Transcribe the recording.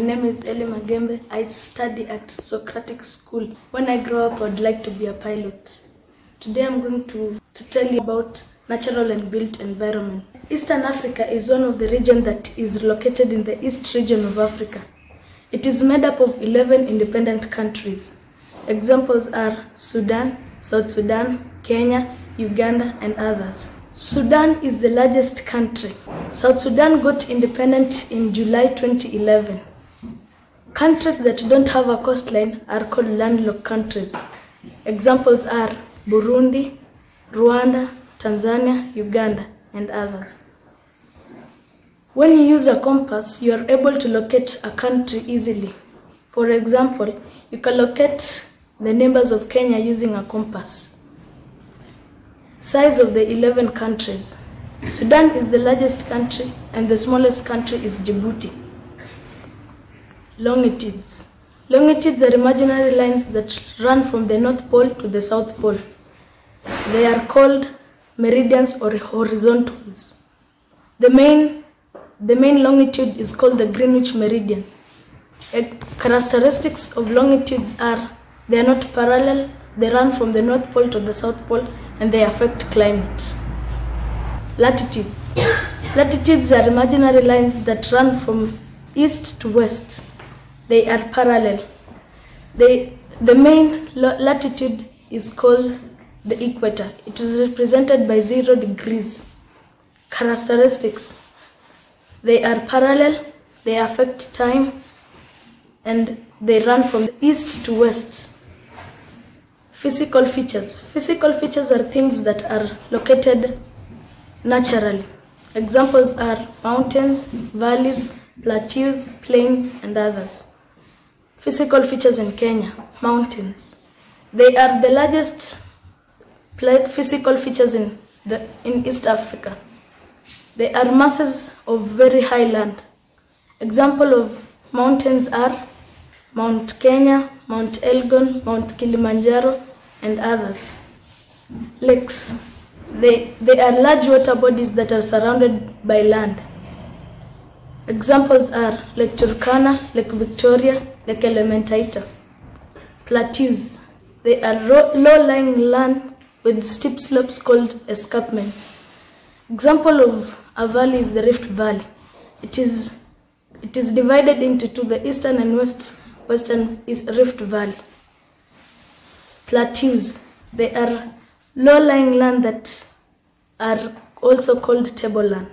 name is Eli Magembe. I study at Socratic School. When I grow up, I would like to be a pilot. Today I'm going to, to tell you about natural and built environment. Eastern Africa is one of the regions that is located in the east region of Africa. It is made up of 11 independent countries. Examples are Sudan, South Sudan, Kenya, Uganda, and others. Sudan is the largest country. South Sudan got independent in July 2011. Countries that don't have a coastline are called landlocked countries. Examples are Burundi, Rwanda, Tanzania, Uganda, and others. When you use a compass, you are able to locate a country easily. For example, you can locate the neighbors of Kenya using a compass. Size of the 11 countries. Sudan is the largest country and the smallest country is Djibouti. Longitudes. Longitudes are imaginary lines that run from the North Pole to the South Pole. They are called meridians or horizontals. The main, the main longitude is called the Greenwich meridian. Characteristics of longitudes are they are not parallel, they run from the North Pole to the South Pole, and they affect climate. Latitudes. Latitudes are imaginary lines that run from east to west. They are parallel. They, the main latitude is called the equator. It is represented by zero degrees. Characteristics. They are parallel, they affect time, and they run from east to west. Physical features. Physical features are things that are located naturally. Examples are mountains, valleys, plateaus, plains, and others. Physical features in Kenya. Mountains. They are the largest physical features in, the, in East Africa. They are masses of very high land. Example of mountains are Mount Kenya, Mount Elgon, Mount Kilimanjaro, and others. Lakes. They, they are large water bodies that are surrounded by land. Examples are Lake Turkana, Lake Victoria, Lake Elementaita. Plateaus. They are low-lying land with steep slopes called escarpments. Example of a valley is the Rift Valley. It is, it is divided into two, the eastern and west, western is Rift Valley. Plateaus. They are low-lying land that are also called tableland.